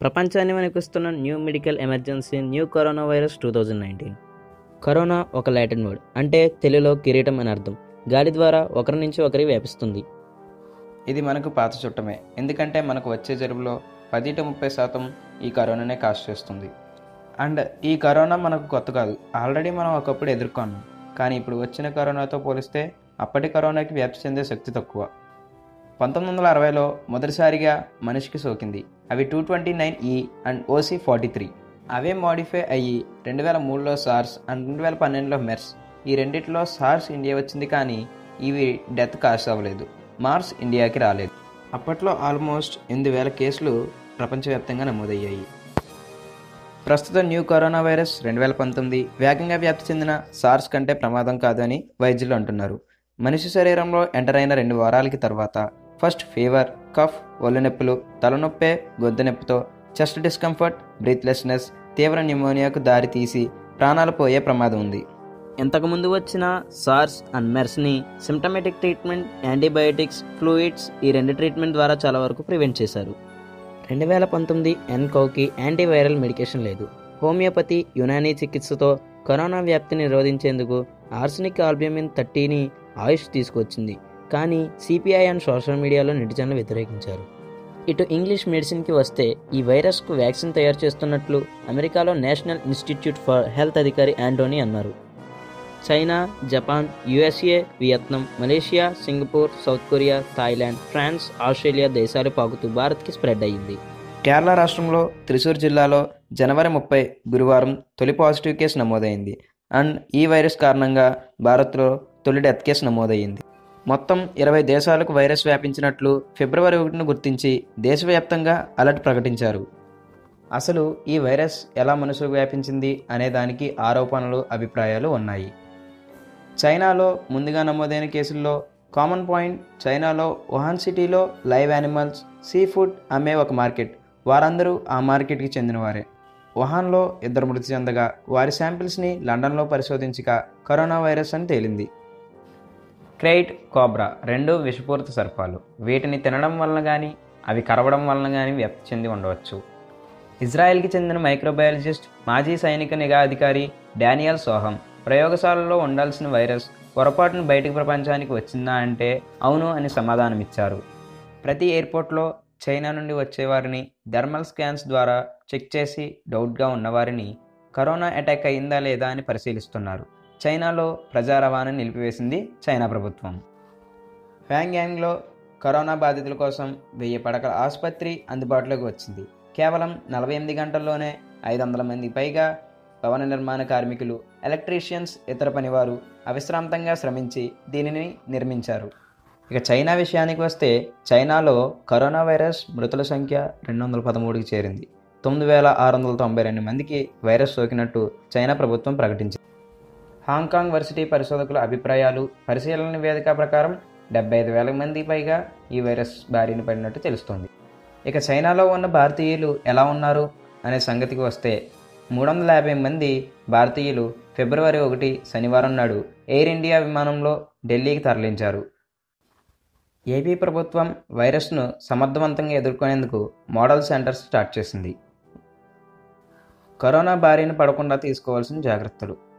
ప్రపంచాన్ని వణికిస్తున్న new medical emergency new corona virus two thousand nineteen. Corona ఒక Latin word అంటే తెలుగులో కిరీటం అని అర్థం. గాలి ద్వారా ఒకరి నుంచి ఒకరి వ్యాపిస్తుంది. ఇది మనకు పాత చుట్టమే. ఎందుకంటే మనకు వచ్చే జలుబులో పది టు ముప్పై శాతం ఈ కరోనానే కాస్ట్ చేస్తుంది. అండ్ ఈ కరోనా మనకు కొత్త కాదు. ఆల్రెడీ మనం ఒకప్పుడు ఎదుర్కొన్నాం. కానీ ఇప్పుడు వచ్చిన కరోనాతో పోలిస్తే అప్పటి కరోనాకి వ్యాప్తి చెందే శక్తి తక్కువ. పంతొమ్మిది వందల అరవైలో మొదటిసారిగా మనిషికి సోకింది. అవి two twenty nine E and OC forty three away modify అయ్యి రెండు వేల మూడులో సార్స్ అండ్ రెండు వేల పన్నెండులో మెర్స్ ఈ రెండిట్లో సార్స్ ఇండియా వచ్చింది కానీ ఇవి డెత్ కాస్ట్ అవ్వలేదు. మార్స్ ఇండియాకి రాలేదు. అప్పట్లో ఆల్మోస్ట్ ఎనిమిది వేల కేసులు ప్రపంచవ్యాప్తంగా నమోదయ్యాయి. ప్రస్తుతం న్యూ కరోనా వైరస్ రెండు వేల పంతొమ్మిది వేగంగా వ్యాప్తి చెందిన సార్స్ కంటే ప్రమాదం కాదని వైద్యులు అంటున్నారు. మనిషి శరీరంలో ఎంటర్ అయిన రెండు వారాలకి తర్వాత ఫస్ట్ ఫీవర్ కఫ్ ఒళ్ళు నొప్పులు తలనొప్పే గొంతు నొప్పితో చెస్ట్ డిస్కంఫర్ట్ బ్రీత్లెస్నెస్ తీవ్ర న్యూమోనియాకు దారితీసి ప్రాణాలు పోయే ప్రమాదం ఉంది. ఇంతకుముందు వచ్చిన సార్స్ అండ్ మెర్స్ని సిమ్టమేటిక్ ట్రీట్మెంట్ యాంటీబయోటిక్స్ ఫ్లూయిడ్స్ ఈ రెండు ట్రీట్మెంట్ ద్వారా చాలా వరకు ప్రివెంట్ చేశారు. రెండు వేల పంతొమ్మిది ఎన్కోకి యాంటీవైరల్ మెడికేషన్ లేదు. హోమియోపతి యునానీ చికిత్సతో కరోనా వ్యాప్తిని నిరోధించేందుకు ఆర్సనిక్ ఆల్బ్యూమిన్ థర్టీని ఆయుష్ తీసుకొచ్చింది. కానీ సిపిఐ అండ్ సోషల్ మీడియాలో నెటిజన్లు వ్యతిరేకించారు. ఇటు ఇంగ్లీష్ మెడిసిన్కి వస్తే ఈ వైరస్కు వ్యాక్సిన్ తయారు చేస్తున్నట్లు అమెరికాలో నేషనల్ ఇన్స్టిట్యూట్ ఫర్ హెల్త్ అధికారి యాంటోనీ అన్నారు. China Japan USA Vietnam Malaysia Singapore South Korea Thailand France Australia దేశాలు పాకుతూ భారత్కి స్ప్రెడ్ అయ్యింది. కేరళ రాష్ట్రంలో త్రిశూర్ జిల్లాలో జనవరి ముప్పై గురువారం తొలి పాజిటివ్ కేసు నమోదైంది. అండ్ ఈ వైరస్ కారణంగా భారత్లో తొలి డెత్ కేసు నమోదయ్యింది. మొత్తం ఇరవై దేశాలకు వైరస్ వ్యాపించినట్లు ఫిబ్రవరి ఒకటిన గుర్తించి దేశవ్యాప్తంగా అలర్ట్ ప్రకటించారు. అసలు ఈ వైరస్ ఎలా మనుషులకు వ్యాపించింది అనే దానికి ఆరోపణలు అభిప్రాయాలు ఉన్నాయి. చైనాలో ముందుగా నమోదైన కేసుల్లో కామన్ పాయింట్ చైనాలో వుహాన్ సిటీలో లైవ్ యానిమల్స్ సీ ఫుడ్ అమ్మే ఒక మార్కెట్ వారందరూ ఆ మార్కెట్కి చెందినవారే. వుహాన్లో ఇద్దరు మృతి చెందగా వారి శాంపిల్స్ని లండన్లో పరిశోధించగా కరోనా వైరస్ అని తేలింది. క్రైట్ కోబ్రా రెండు విషపూరిత సర్పాలు. వీటిని తినడం వలన కానీ అవి కరవడం వలన కానీ వ్యాప్తి చెంది ఉండవచ్చు. ఇజ్రాయెల్కి చెందిన మైక్రోబయాలజిస్ట్ మాజీ సైనిక నిఘా అధికారి డానియల్ సోహం ప్రయోగశాలలో ఉండాల్సిన వైరస్ పొరపాటును బయటకు ప్రపంచానికి వచ్చిందా అంటే అవును అని సమాధానమిచ్చారు. ప్రతి ఎయిర్పోర్ట్లో చైనా నుండి వచ్చేవారిని థర్మల్ స్కాన్స్ ద్వారా చెక్ చేసి డౌట్గా ఉన్నవారిని కరోనా అటాక్ అయిందా లేదా అని పరిశీలిస్తున్నారు. చైనాలో ప్రజా రవాణా నిలిపివేసింది చైనా ప్రభుత్వం. హ్యాంగ్యాంగ్లో కరోనా బాధితుల కోసం వెయ్యి పడకల ఆసుపత్రి అందుబాటులోకి వచ్చింది. కేవలం నలభై ఎనిమిది గంటల్లోనే ఐదు వందల మంది పైగా భవన నిర్మాణ కార్మికులు ఎలక్ట్రీషియన్స్ ఇతర పనివారు అవిశ్రాంతంగా శ్రమించి దీనిని నిర్మించారు. ఇక చైనా విషయానికి వస్తే చైనాలో కరోనా వైరస్ మృతుల సంఖ్య రెండు వందల పదమూడుకి చేరింది. తొమ్మిది వేల ఆరు వందల తొంభై రెండు మందికి వైరస్ సోకినట్టు చైనా ప్రభుత్వం ప్రకటించింది. హాంకాంగ్ వర్సిటీ పరిశోధకుల అభిప్రాయాలు పరిశీలన నివేదిక ప్రకారం డెబ్బై ఐదు వేల మంది పైగా ఈ వైరస్ బారిన పడినట్టు తెలుస్తోంది. ఇక చైనాలో ఉన్న భారతీయులు ఎలా ఉన్నారు అనే సంగతికి వస్తే మూడు వందల యాభై మంది భారతీయులు ఫిబ్రవరి ఒకటి శనివారం నాడు ఎయిర్ ఇండియా విమానంలో ఢిల్లీకి తరలించారు. ఏపీ ప్రభుత్వం వైరస్ను సమర్థవంతంగా ఎదుర్కొనేందుకు మోడల్ సెంటర్స్ స్టార్ట్ చేసింది. కరోనా బారిన పడకుండా తీసుకోవాల్సిన జాగ్రత్తలు.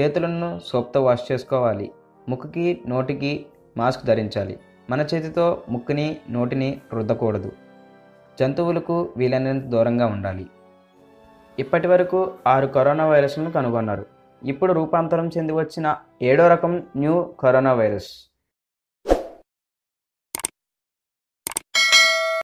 చేతులను సోప్తో వాష్ చేసుకోవాలి. ముక్కుకి నోటికి మాస్క్ ధరించాలి. మన చేతితో ముక్కుని నోటిని రుద్దకూడదు. జంతువులకు వీలైనంత దూరంగా ఉండాలి. ఇప్పటి వరకు ఆరు కరోనా వైరస్లను కనుగొన్నారు. ఇప్పుడు రూపాంతరం చెంది వచ్చిన ఏడో రకం న్యూ కరోనా వైరస్.